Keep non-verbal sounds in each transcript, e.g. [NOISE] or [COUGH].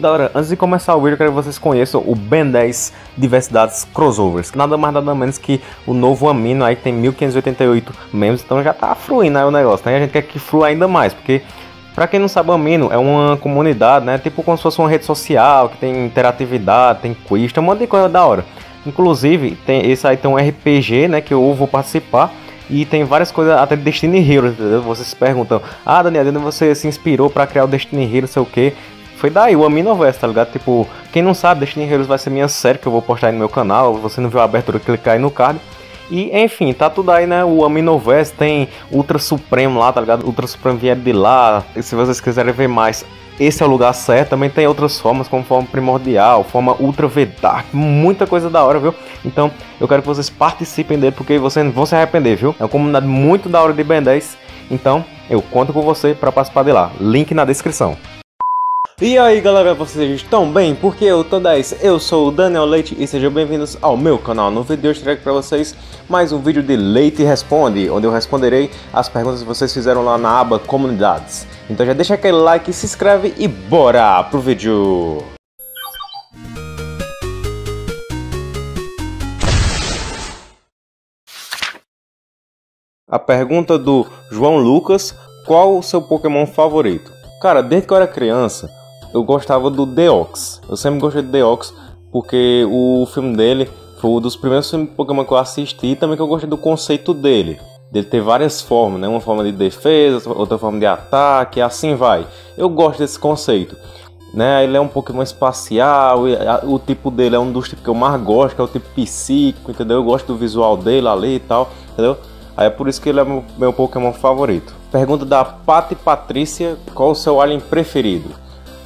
Galera, antes de começar o vídeo, eu quero que vocês conheçam o Ben 10 Diversidades Crossovers. Nada mais nada menos que o novo Amino aí que tem 1588 membros, então já tá fluindo aí o negócio, né? A gente quer que flua ainda mais, porque Pra quem não sabe, o Amino é uma comunidade, né? Tipo como se fosse uma rede social, que tem interatividade, tem quiz, tem um monte de coisa da hora. Inclusive, tem esse aí tem um RPG, né? Que eu vou participar. E tem várias coisas, até Destiny Heroes, entendeu? Vocês se perguntam, ah, Daniel, você se inspirou para criar o Destiny Heroes, sei o que. Foi daí, o Aminoverse, tá ligado? Tipo, quem não sabe, Destiny Heroes vai ser minha série que eu vou postar aí no meu canal. Você não viu a abertura, clicar aí no card. E enfim, tá tudo aí, né? O Aminoverse tem Ultra Supremo lá, tá ligado? Ultra Supremo vier de lá. E se vocês quiserem ver mais, esse é o lugar certo. Também tem outras formas, como forma primordial, forma Ultra V-Dark, muita coisa da hora, viu? Então eu quero que vocês participem dele, porque vocês não vão se arrepender, viu? É uma comunidade muito da hora de Ben 10. Então eu conto com você para participar de lá. Link na descrição. E aí galera, vocês estão bem? Porque eu tô 10, eu sou o Daniel Leite e sejam bem-vindos ao meu canal. No vídeo de hoje trago para vocês mais um vídeo de Leite Responde, onde eu responderei as perguntas que vocês fizeram lá na aba Comunidades. Então já deixa aquele like, se inscreve e bora pro vídeo! A pergunta do João Lucas, qual o seu Pokémon favorito? Cara, desde que eu era criança, eu gostava do Deox. Eu sempre gostei do Deox porque o filme dele foi um dos primeiros filmes de Pokémon que eu assisti e também que eu gostei do conceito dele. Dele ter várias formas, né? Uma forma de defesa, outra forma de ataque, assim vai. Eu gosto desse conceito. Né? Ele é um Pokémon espacial, o tipo dele é um dos tipos que eu mais gosto, que é o tipo psíquico, entendeu? Eu gosto do visual dele ali e tal, entendeu? Aí é por isso que ele é meu, meu Pokémon favorito. Pergunta da Pati Patrícia: qual o seu alien preferido?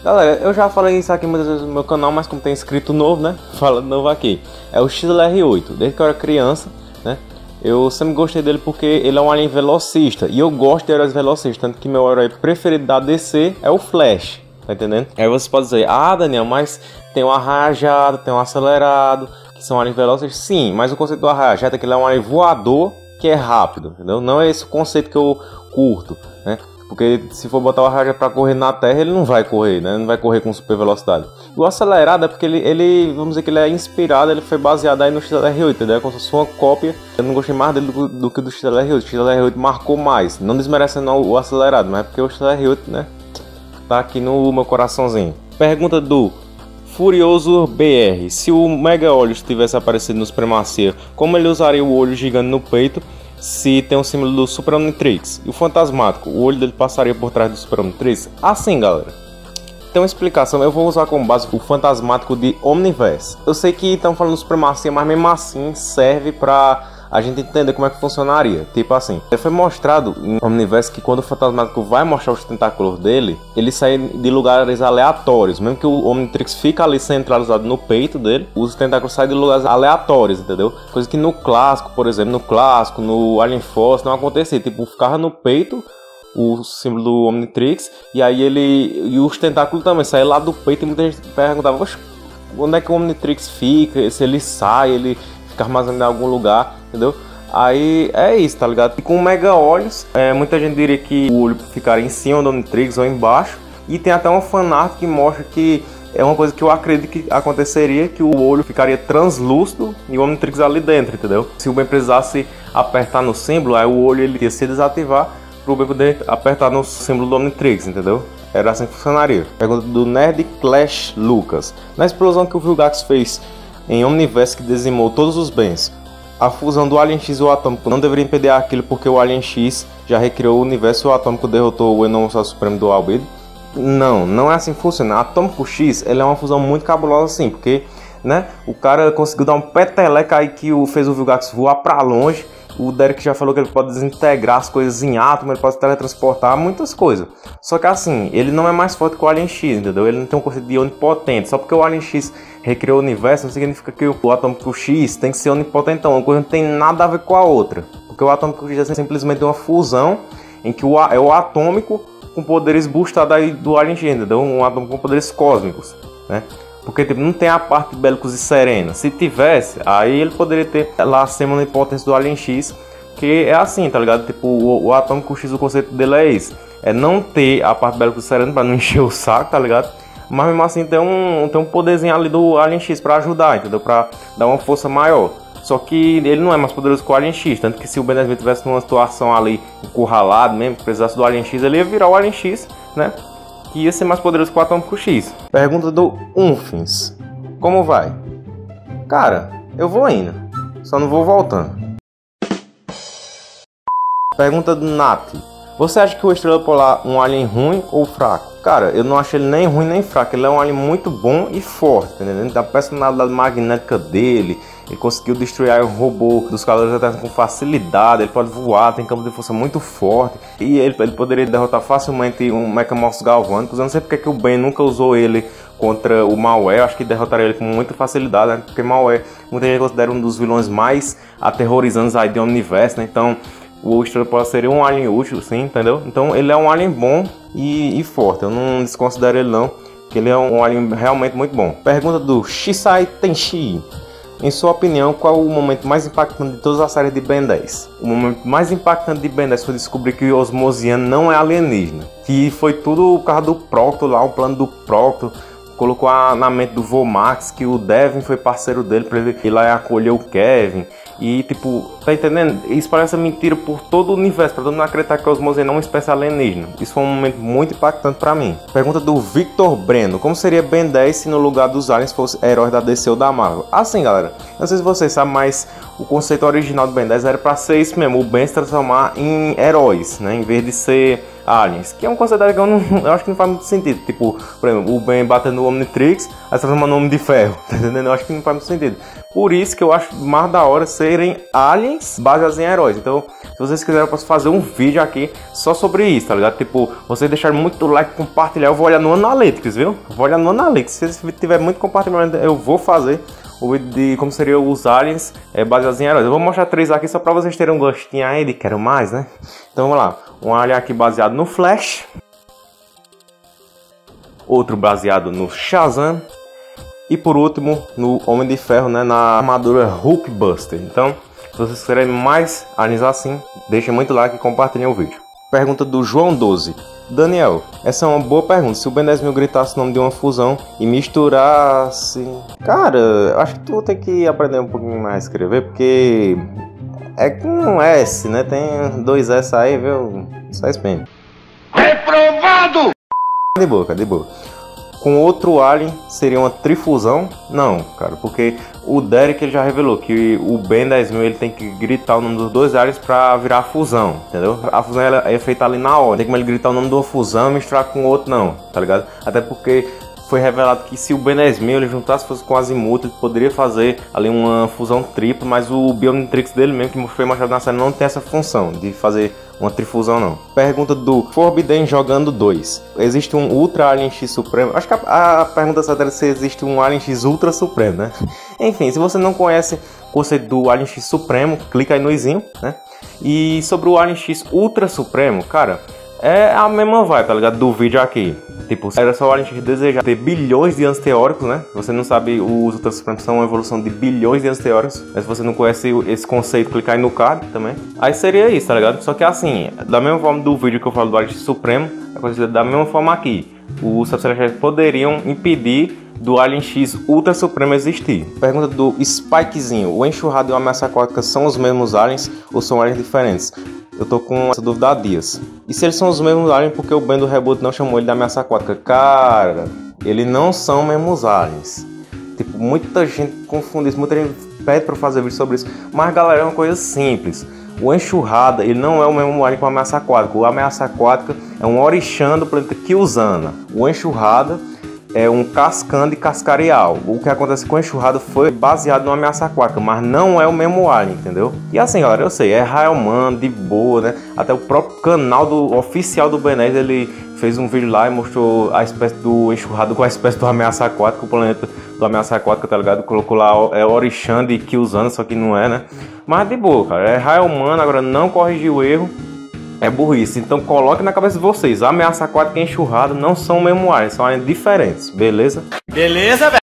Galera, eu já falei isso aqui muitas vezes no meu canal, mas como tem inscrito novo, né? [LAUGHS] Falando novo aqui. É o XLR8. Desde que eu era criança, né? Eu sempre gostei dele porque ele é um alien velocista. E eu gosto de heróis velocistas. Tanto que meu herói preferido da DC é o Flash. Tá entendendo? Aí você pode dizer, ah, Daniel, mas tem um arrajado, tem um acelerado, que são aliens velocistas. Sim, mas o conceito do arrajado é que ele é um alien voador que é rápido, entendeu? Não é esse o conceito que eu curto, né? Porque se for botar o Raja para correr na terra, ele não vai correr, né? Não vai correr com super velocidade. O acelerado é porque ele, ele, vamos dizer que ele é inspirado, ele foi baseado aí no XLR8, entendeu? Como se fosse uma cópia. Eu não gostei mais dele do, do que do XLR8. O XLR8 marcou mais. Não desmerecendo o acelerado, mas é porque o XLR8, né? Tá aqui no meu coraçãozinho. Pergunta do Furioso BR. Se o Mega Olhos tivesse aparecido no Supremacia, como ele usaria o olho gigante no peito se tem um símbolo do Super Omnitrix. E o fantasmático, o olho dele passaria por trás do Super Omnitrix? Assim, galera. Tem uma explicação, eu vou usar como base o fantasmático de Omniverse. Eu sei que estão falando supremacia, mas mesmo assim serve para a gente entender como é que funcionaria. Tipo assim, foi mostrado em Omniverse que quando o Fantasmático vai mostrar os tentáculos dele, ele sai de lugares aleatórios. Mesmo que o Omnitrix fica ali centralizado no peito dele, os tentáculos saem de lugares aleatórios, entendeu? Coisa que no clássico, por exemplo, no clássico, no Alien Force não acontecia. Tipo, ficava no peito o símbolo do Omnitrix e aí ele e os tentáculos também saem lá do peito e muita gente perguntava onde é que o Omnitrix fica, se ele sai, ele fica armazenado em algum lugar entendeu? Aí é isso, tá ligado? E com mega olhos, é, muita gente diria que o olho ficaria em cima do Omnitrix ou embaixo. E tem até uma fanart que mostra que é uma coisa que eu acredito que aconteceria, que o olho ficaria translúcido e o Omnitrix ali dentro, entendeu? Se o Ben precisasse apertar no símbolo, aí o olho ele ia se desativar para o Ben poder apertar no símbolo do Omnitrix, entendeu? Era assim que funcionaria. Pergunta do Nerd Clash Lucas. Na explosão que o Vilgax fez em Omniverse que dizimou todos os bens, a fusão do Alien X e o Atômico não deveria impedir aquilo porque o Alien X já recriou o universo e o Atômico derrotou o Enon Supremo do Albedo? Não, não é assim que funciona. Atômico X ele é uma fusão muito cabulosa assim, porque né, o cara conseguiu dar um peteleca aí que o, fez o Vilgax voar para longe o Derek já falou que ele pode desintegrar as coisas em átomo, ele pode teletransportar muitas coisas. Só que assim, ele não é mais forte que o Alien X, entendeu? Ele não tem um conceito de onipotente. Só porque o Alien X recriou o universo, não significa que o atômico X tem que ser onipotente. Uma coisa não tem nada a ver com a outra. Porque o atômico X é simplesmente uma fusão em que o, é o atômico com poderes boostados aí do Alien X, entendeu? Um atômico com poderes cósmicos, né? Porque tipo, não tem a parte bélicos e serena. Se tivesse, aí ele poderia ter lá a semonipotência do Alien X, que é assim, tá ligado? Tipo, o, o Atômico X, o conceito dele é esse. É não ter a parte bélicos e serena pra não [LAUGHS] encher o saco, tá ligado? Mas mesmo assim tem um, tem um poderzinho ali do Alien X pra ajudar, entendeu? Pra dar uma força maior. Só que ele não é mais poderoso que o Alien X. Tanto que se o Ben 10 tivesse numa situação ali encurralado mesmo, precisasse do Alien X, ele ia virar o Alien X, né? Que ia ser mais poderoso que o Atômico X. Pergunta do Unfins. Como vai? Cara, eu vou indo. Só não vou voltando. Pergunta do Nat. Você acha que o Estrela Polar é um alien ruim ou fraco? Cara, eu não acho ele nem ruim nem fraco. Ele é um alien muito bom e forte, entendeu? Da personalidade magnética dele, ele conseguiu destruir o robô dos calores eternos com facilidade. Ele pode voar, tem campo de força muito forte. E ele, ele poderia derrotar facilmente um Mechamorphos galvânicos. Eu não sei porque que o Ben nunca usou ele contra o Malware. Acho que derrotaria ele com muita facilidade, né? Porque Malware muita gente considera um dos vilões mais aterrorizantes aí do universo, né? Então o Estrela Polar seria um alien útil, sim, entendeu? Então ele é um alien bom e, e forte. Eu não desconsidero ele não, que ele é um alien realmente muito bom. Pergunta do Shisai Tenshi. Em sua opinião, qual o momento mais impactante de todas as séries de Ben 10? O momento mais impactante de Ben 10 foi descobrir que o Osmosiano não é alienígena. Que foi tudo por causa do Procto lá, o plano do Procto colocou na mente do Vomax que o Devin foi parceiro dele para ele ir lá e acolher o Kevin. E tipo, tá entendendo? Isso parece mentira por todo o universo, pra todo mundo acreditar que o Osmose não é uma espécie alienígena. Isso foi um momento muito impactante para mim. Pergunta do Victor Breno: Como seria Ben 10 se no lugar dos aliens fosse heróis da DC ou da Marvel? Assim, galera, não sei se vocês sabem, mas o conceito original do Ben 10 era para ser isso mesmo: o Ben se transformar em heróis, né? Em vez de ser aliens, que é um conceito que eu, não, [LAUGHS] eu acho que não faz muito sentido. Tipo, por exemplo, o Ben batendo no Omnitrix, aí se transforma no Homem de Ferro, [LAUGHS] tá entendendo? Eu acho que não faz muito sentido. Por isso que eu acho mais da hora serem aliens baseados em heróis. Então, se vocês quiserem, eu posso fazer um vídeo aqui só sobre isso, tá ligado? Tipo, vocês deixarem muito like, compartilhar, eu vou olhar no Analytics, viu? vou olhar no Analytics. Se tiver muito compartilhamento, eu vou fazer de como seriam os aliens é, baseados em heróis. Eu vou mostrar três aqui só pra vocês terem um gostinho aí de quero mais, né? Então vamos lá. Um alien aqui baseado no Flash. Outro baseado no Shazam e por último, no Homem de Ferro, né, na armadura Hulkbuster. Então, se vocês querem mais aliens assim, deixem muito like e compartilhem o vídeo. Pergunta do João 12. Daniel, essa é uma boa pergunta. Se o Ben 10 mil gritasse o nome de uma fusão e misturasse. Cara, acho que tu tem que aprender um pouquinho mais a escrever, porque é com S, né? Tem dois S aí, viu? Só espelho. Reprovado! De boca, de boa com outro Alien seria uma trifusão? Não, cara, porque o Derek ele já revelou que o Ben 10000 ele tem que gritar o nome dos dois aliens pra virar a fusão, entendeu? A fusão é feita ali na hora, tem como ele gritar o nome de uma fusão e misturar com outro, não, tá ligado? Até porque foi revelado que se o Ben 10000 ele juntasse com o Azimuth, ele poderia fazer ali uma fusão tripla, mas o Bionitrix dele mesmo, que foi mostrado na série, não tem essa função de fazer uma trifusão não. Pergunta do Forbidden jogando 2. Existe um Ultra Alien X Supremo? Acho que a, a pergunta certa é se existe um Alien X Ultra Supremo, né? [LAUGHS] Enfim, se você não conhece o conceito do Alien X Supremo, clica aí no izinho, né? E sobre o Alien X Ultra Supremo, cara, é a mesma vibe, tá ligado? Do vídeo aqui. Tipo, era só a gente desejar ter bilhões de anos teóricos, né? Você não sabe, os Ultra Supremos são uma evolução de bilhões de anos teóricos. Mas se você não conhece esse conceito, clicar aí no card também. Aí seria isso, tá ligado? Só que assim, da mesma forma do vídeo que eu falo do Alien Supremo, acontece da mesma forma aqui. Os Celestiais poderiam impedir do Alien X Ultra Supremo existir. Pergunta do Spikezinho: O enxurrado e o ameaça aquática são os mesmos aliens ou são aliens diferentes? Eu tô com essa dúvida há dias. E se eles são os mesmos aliens, porque o Ben do Reboot não chamou ele de ameaça aquática? Cara, eles não são mesmos aliens. Tipo, muita gente confunde isso, muita gente pede pra fazer vídeo sobre isso. Mas, galera, é uma coisa simples. O enxurrada, ele não é o mesmo alien que o ameaça aquática. O ameaça aquática é um orixã do planeta Kyuzana. O enxurrada é um cascando e cascarial. O que acontece com enxurrada foi baseado numa ameaça aquática, mas não é o mesmo alien, entendeu? E assim, galera, eu sei, é Raelman, de boa, né? Até o próprio canal do oficial do Benés, ele fez um vídeo lá e mostrou a espécie do enxurrado com a espécie do ameaça aquática, o planeta do ameaça aquática, tá ligado? Colocou lá é Orixan de Killzana, só que não é, né? Mas de boa, cara, é Raelman, agora não corrigiu o erro é burrice. Então coloque na cabeça de vocês, ameaça aquática e enxurrada não são mesmo aliens, são aliens diferentes, beleza? Beleza, velho?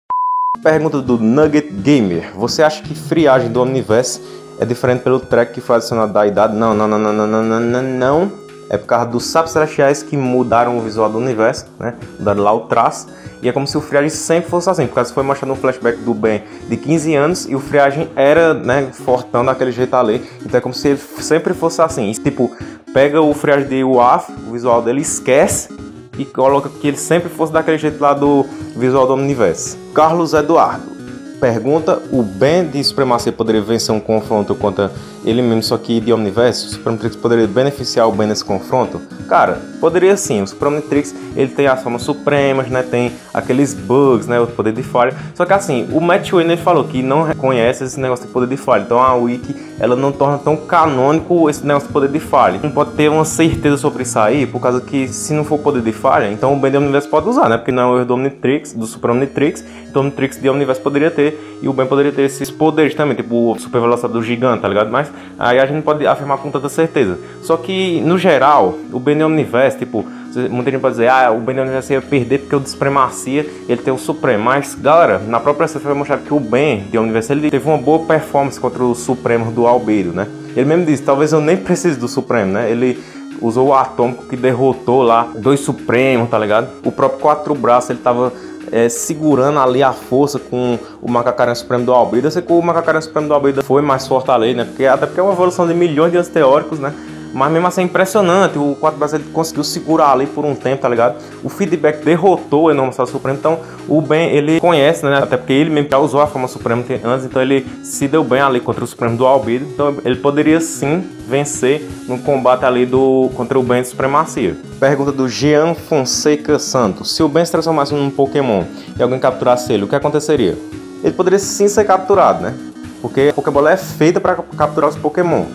Pergunta do Nugget Gamer. Você acha que friagem do Omniverse é diferente pelo track que foi adicionado da idade? Não, não, não, não, não, não, não, não. é por causa dos sapos celestiais que mudaram o visual do universo, né? Mudaram lá o traço. E é como se o Friagem sempre fosse assim, porque foi mostrando um flashback do Ben de 15 anos e o Friagem era, né, fortão daquele jeito ali. Então é como se ele sempre fosse assim. E, tipo, pega o Friagem de Waf, o visual dele, esquece e coloca que ele sempre fosse daquele jeito lá do visual do universo. Carlos Eduardo pergunta: o Ben de Supremacia poderia vencer um confronto contra ele mesmo, só que de Omniverse? O Suprematrix poderia beneficiar o Ben nesse confronto? Cara, poderia sim. O Suprematrix ele tem as formas supremas, né? Tem aqueles bugs, né? O poder de falha. Só que assim, o Matt Wayne falou que não reconhece esse negócio de poder de falha. Então a Wiki ela não torna tão canônico esse negócio de poder de falha. Não pode ter uma certeza sobre isso aí, por causa que se não for poder de falha, então o Ben de Omniverse pode usar, né? Porque não é o erro do Omnitrix, do Super. Então o Omnitrix de Omniverse poderia ter e o Ben poderia ter esses poderes também, tipo o super velocidade do gigante, tá ligado? Mas aí a gente pode afirmar com tanta certeza. Só que no geral, o Ben de Omniverse, tipo, muita gente pode dizer, ah, o Ben de Omniverse ia perder porque o de Supremacia ele tem o Supremo. Mas galera, na própria série foi mostrado que o Ben de Omniverse ele teve uma boa performance contra o Supremo do Albedo, né? Ele mesmo disse, talvez eu nem precise do Supremo, né? Ele usou o atômico que derrotou lá dois Supremos, tá ligado? O próprio Quatro Braços ele tava é, segurando ali a força com o Macacaran Supremo do. Eu sei que o Macacaran Supremo do Albedo foi mais forte ali, né? Porque, até porque é uma evolução de milhões de anos teóricos, né? Mas mesmo assim é impressionante. O 4 Brasil conseguiu segurar ali por um tempo, tá ligado? O feedback derrotou o Enorme Supremo. Então o Ben ele conhece, né? Até porque ele mesmo já usou a forma Suprema antes. Então ele se deu bem ali contra o Supremo do Albedo. Então ele poderia sim vencer no combate ali do contra o Ben de Supremacia. Pergunta do Jean Fonseca Santos: Se o Ben se transformasse num Pokémon e alguém capturasse ele, o que aconteceria? Ele poderia sim ser capturado, né? Porque a Pokébola é feita para capturar os Pokémon.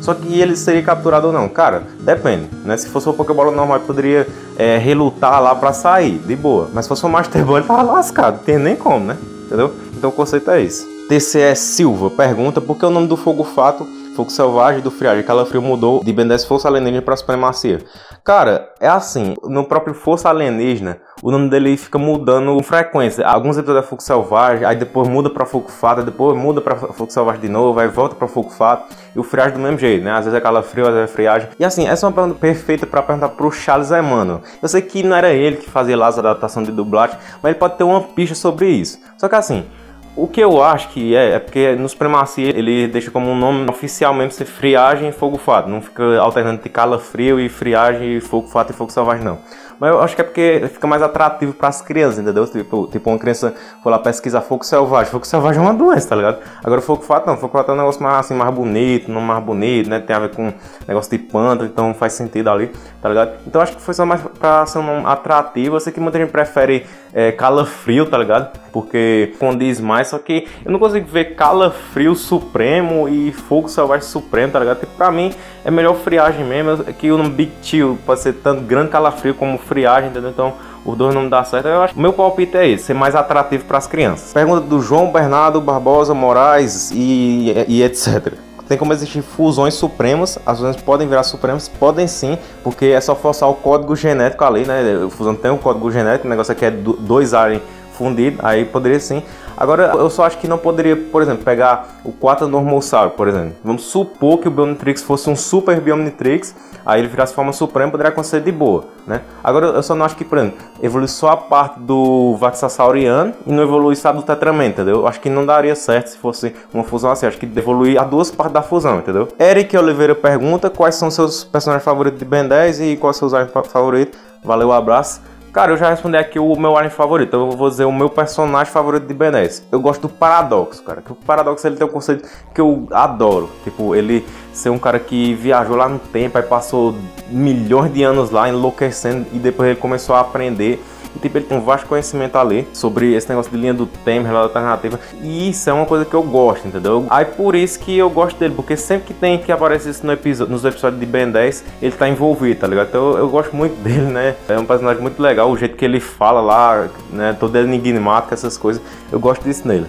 Só que ele seria capturado ou não? Cara, depende, né? Se fosse uma Pokébola normal, ele poderia é, relutar lá para sair, de boa. Mas se fosse um Master Ball, ele tava lascado, não tem nem como, né? Entendeu? Então o conceito é esse. TCS Silva pergunta por que o nome do fogo fato Fogo Selvagem do Friagem Calafrio mudou de Ben 10 Força Alienígena para Supremacia. Cara, é assim, no próprio Força Alienígena, o nome dele fica mudando com frequência. Alguns episódios é Fogo Selvagem, aí depois muda para Fogo Fato, depois muda para Fogo Selvagem de novo, aí volta para Fogo Fato. E o Friagem do mesmo jeito, né? Às vezes é Calafrio, às vezes é Friagem. E assim, essa é uma pergunta perfeita para perguntar pro Charles Emmanuel. Eu sei que não era ele que fazia lá as adaptações de dublagem, mas ele pode ter uma pista sobre isso. Só que assim, o que eu acho que é, é porque no Supremacia ele deixa como um nome oficial mesmo ser friagem e fogo fato. Não fica alternando de calafrio e friagem e fogo fato e fogo selvagem, não. Mas eu acho que é porque fica mais atrativo para as crianças, entendeu? Tipo, tipo, uma criança for lá pesquisar fogo selvagem. Fogo selvagem é uma doença, tá ligado? Agora fogo fato não. Fogo fato é um negócio mais, assim, mais bonito, não mais bonito, né? Tem a ver com negócio de pântano, então faz sentido ali, tá ligado? Então acho que foi só mais pra ser um atrativo. Eu sei que muita gente prefere é, calafrio, tá ligado? Porque condiz mais, só que eu não consigo ver calafrio supremo e fogo selvagem supremo, tá ligado? Tipo, pra mim é melhor friagem mesmo, que o Big Chill pode ser tanto grande calafrio como friagem, entendeu? Então os dois não dá certo. Eu acho o meu palpite é esse, ser mais atrativo para as crianças. Pergunta do João Bernardo Barbosa Moraes e, e etc. Tem como existir fusões supremas, as fusões podem virar supremas? Podem sim, porque é só forçar o código genético ali, né? Fusão tem um código genético, o negócio aqui é dois aliens fundidos, aí poderia sim. Agora, eu só acho que não poderia, por exemplo, pegar o 4 Normossauro, por exemplo. Vamos supor que o Biomnitrix fosse um Super Biomnitrix, aí ele virasse forma suprema, poderia acontecer de boa, né? Agora, eu só não acho que, por exemplo, evolui só a parte do Vaxassauriano e não evolui a do Tetraman, entendeu? Eu acho que não daria certo se fosse uma fusão assim. Eu acho que evoluir a duas partes da fusão, entendeu? Eric Oliveira pergunta quais são seus personagens favoritos de Ben 10 e quais seus aliens favoritos. Valeu, abraço. Cara, eu já respondi aqui o meu alien favorito. Eu vou dizer o meu personagem favorito de Ben 10. Eu gosto do Paradoxo, cara. Que o Paradoxo ele tem um conceito que eu adoro. Tipo, ele ser um cara que viajou lá no tempo, aí passou milhões de anos lá enlouquecendo e depois ele começou a aprender e tipo, ele tem um vasto conhecimento ali sobre esse negócio de linha do tempo, relação alternativa. E isso é uma coisa que eu gosto, entendeu? Aí por isso que eu gosto dele, porque sempre que tem que aparecer isso no episódio, nos episódios de Ben 10, ele tá envolvido, tá ligado? Então eu, gosto muito [LAUGHS] dele, né? É um personagem muito legal, o jeito que ele fala lá, né? Todo enigmático, essas coisas. Eu gosto disso nele.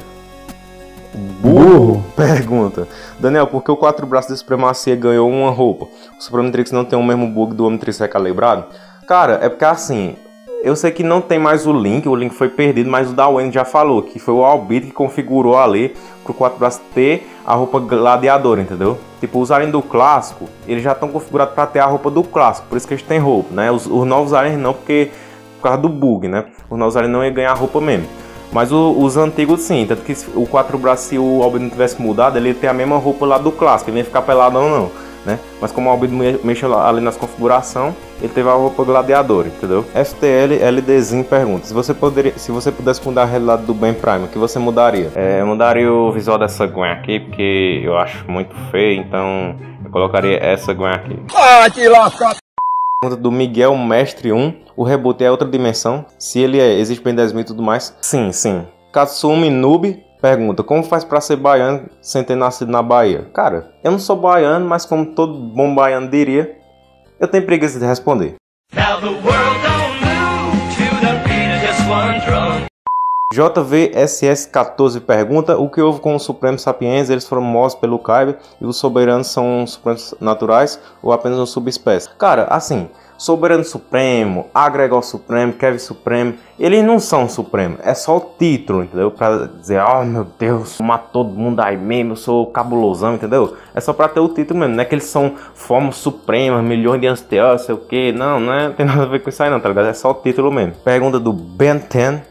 Burro? [LAUGHS] Pergunta. Daniel, por que o quatro braços de supremacia ganhou uma roupa? O Suprematrix não tem o mesmo bug do Omnitrix recalibrado? Cara, é porque assim, Eu sei que não tem mais o link, o link foi perdido, mas o Dawen já falou que foi o Albit que configurou ali pro 4 braços ter a roupa gladiador, entendeu? Tipo, os aliens do clássico, eles já estão configurados para ter a roupa do clássico, por isso que eles têm roupa, né? Os, os novos aliens não, porque por causa do bug, né? Os novos aliens não iam ganhar roupa mesmo. Mas o, os antigos sim, tanto que o 4 braços, se o Albit não tivesse mudado, ele ia ter a mesma roupa lá do clássico, ele não ia ficar peladão não né? Mas como o Albedo mexeu ali nas configuração, ele teve a roupa gladiador, entendeu? FTL LDzinho pergunta: se você poderia, se você pudesse mudar a realidade do Ben Prime, o que você mudaria? É, eu mudaria o visual dessa Gwen aqui, porque eu acho muito feio, então eu colocaria essa Gwen aqui. Ah, que lasca! Pergunta do Miguel Mestre 1: o reboot é outra dimensão? Se ele é, existe Ben 10 mil e tudo mais? Sim, sim. Katsumi Noob Pergunta: Como faz para ser baiano sem ter nascido na Bahia? Cara, eu não sou baiano, mas como todo bom baiano diria, eu tenho preguiça de responder. JVSS14 pergunta o que houve com os Supremos Sapiens, eles foram mortos pelo Kyber e os soberanos são supremos naturais ou apenas uma subespécie? Cara, assim, Soberano Supremo, Agregor Supremo, Kevin Supremo, eles não são Supremo, é só o título, entendeu? Pra dizer, oh meu Deus, matou todo mundo aí mesmo, eu sou cabulosão, entendeu? É só pra ter o título mesmo, não é que eles são formas supremas, milhões de anos teóricos, sei o que, não, não é, tem nada a ver com isso aí não, tá ligado? É só o título mesmo. Pergunta do Ben 10,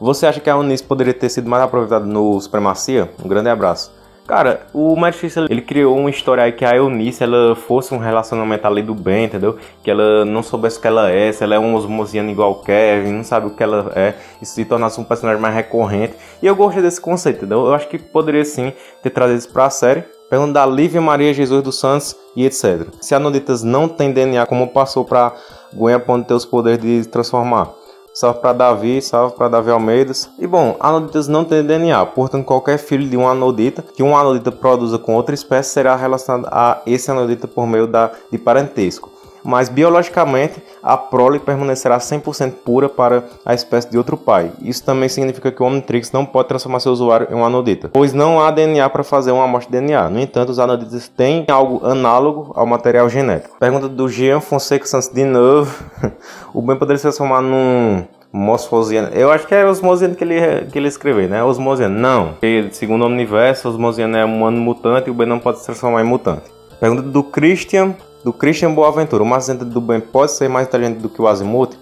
você acha que a Unis poderia ter sido mais aproveitada no Supremacia? Um grande abraço. Cara, o Matt ele criou uma história aí que a Eunice, ela fosse um relacionamento ali do bem, entendeu? Que ela não soubesse o que ela é, se ela é um osmosiano igual o Kevin, não sabe o que ela é, e se tornasse um personagem mais recorrente. E eu gostei desse conceito, entendeu? Eu acho que poderia sim ter trazido isso pra série. Pergunta da Lívia Maria Jesus dos Santos e etc. Se a Noditas não tem DNA, como passou pra Gwen a ter os poderes de transformar? Salve para Davi, salve para Davi Almeidas. E bom, anoditas não têm DNA, portanto qualquer filho de um anodita que um anodita produza com outra espécie será relacionado a esse anodita por meio da, de parentesco mas biologicamente a prole permanecerá 100% pura para a espécie de outro pai. Isso também significa que o Omnitrix não pode transformar seu usuário em um anodita, pois não há DNA para fazer uma amostra de DNA. No entanto, os anoditas têm algo análogo ao material genético. Pergunta do Jean Fonseca Santos de novo. [LAUGHS] o bem poderia se transformar num Mosfosiano. Eu acho que é Osmosiano que ele, que ele escreveu, né? Osmosiano. Não. Porque, segundo o universo, Osmosiano é um humano mutante e o Ben não pode se transformar em mutante. Pergunta do Christian do Christian Boaventura. O Mazenda do bem pode ser mais inteligente do que o Azimuth?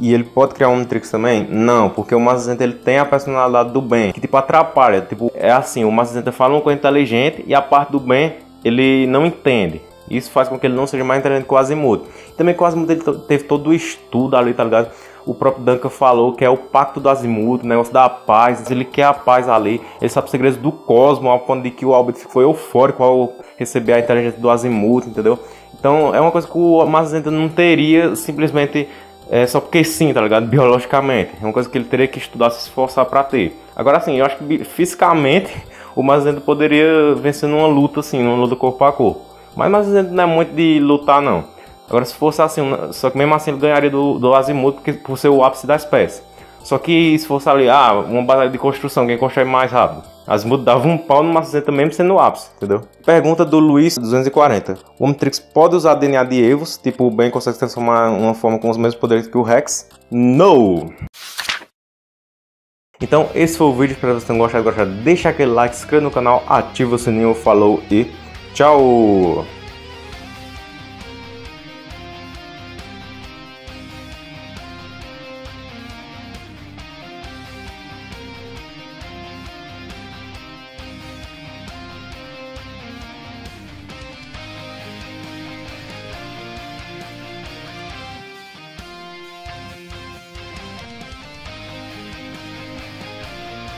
E ele pode criar um Matrix também? Não, porque o Mazenda ele tem a personalidade do bem, que tipo atrapalha. Tipo, é assim, o Mazenda fala uma coisa inteligente e a parte do bem ele não entende. Isso faz com que ele não seja mais inteligente que o Azimuth. Também que o Azimuth ele teve todo o estudo ali, tá ligado? O próprio Duncan falou que é o pacto do azimuth, o negócio da paz, ele quer a paz ali, ele sabe os segredos do cosmos, ao ponto de que o Albert foi eufórico ao receber a inteligência do azimuth, entendeu? Então é uma coisa que o Mazenda não teria simplesmente é, só porque sim, tá ligado? [LAUGHS] Biologicamente. É uma coisa que ele teria que estudar, se esforçar para ter. Agora sim, eu acho que fisicamente o Mazenda poderia vencer numa luta assim, numa luta corpo a corpo. Mas o não é muito de lutar não. Agora, se fosse assim, só que mesmo assim ele ganharia do, do Azimuth porque, por ser o ápice da espécie. Só que se fosse ali, ah, uma batalha de construção, quem constrói mais rápido? Azimuth dava um pau no Maceta mesmo sendo o ápice, entendeu? Pergunta do Luiz 240. O Omnitrix pode usar DNA de Evos? Tipo, o Ben consegue transformar uma forma com os mesmos poderes que o Rex? No! Então, esse foi o vídeo. Espero que vocês tenham gostado. gostado. Deixa aquele like, se inscreva no canal, ativa o sininho, falou e tchau!